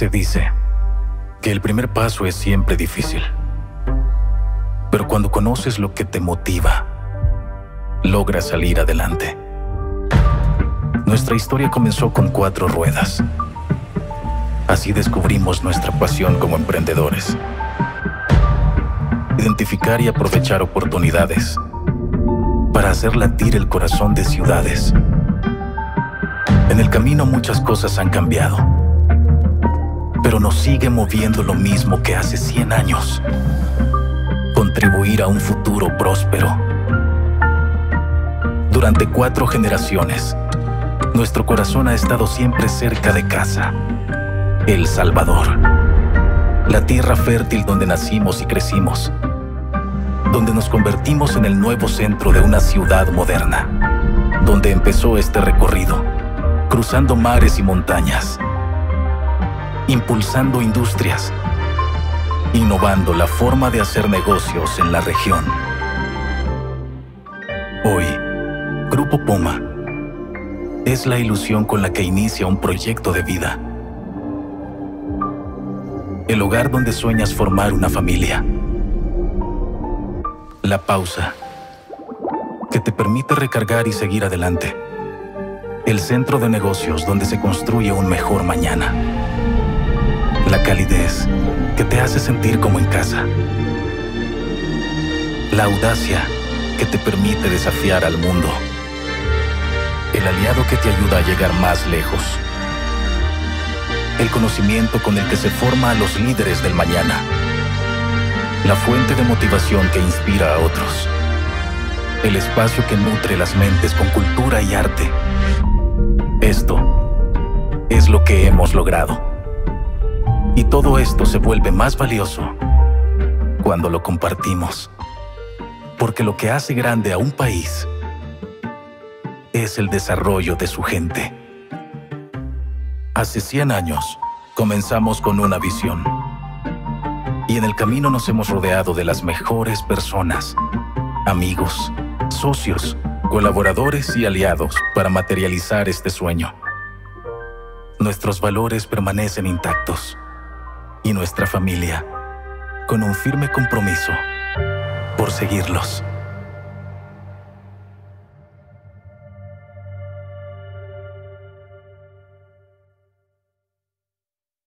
Se dice que el primer paso es siempre difícil. Pero cuando conoces lo que te motiva, logras salir adelante. Nuestra historia comenzó con cuatro ruedas. Así descubrimos nuestra pasión como emprendedores. Identificar y aprovechar oportunidades para hacer latir el corazón de ciudades. En el camino muchas cosas han cambiado, pero nos sigue moviendo lo mismo que hace 100 años. Contribuir a un futuro próspero. Durante cuatro generaciones, nuestro corazón ha estado siempre cerca de casa, El Salvador. La tierra fértil donde nacimos y crecimos, donde nos convertimos en el nuevo centro de una ciudad moderna, donde empezó este recorrido, cruzando mares y montañas, impulsando industrias, innovando la forma de hacer negocios en la región. Hoy, Grupo Puma es la ilusión con la que inicia un proyecto de vida. El hogar donde sueñas formar una familia. La pausa, que te permite recargar y seguir adelante. El centro de negocios donde se construye un mejor mañana. La calidez, que te hace sentir como en casa. La audacia, que te permite desafiar al mundo el aliado que te ayuda a llegar más lejos. El conocimiento con el que se forma a los líderes del mañana. La fuente de motivación que inspira a otros. El espacio que nutre las mentes con cultura y arte. Esto es lo que hemos logrado. Y todo esto se vuelve más valioso cuando lo compartimos. Porque lo que hace grande a un país es el desarrollo de su gente. Hace 100 años, comenzamos con una visión. Y en el camino nos hemos rodeado de las mejores personas, amigos, socios, colaboradores y aliados para materializar este sueño. Nuestros valores permanecen intactos y nuestra familia con un firme compromiso por seguirlos.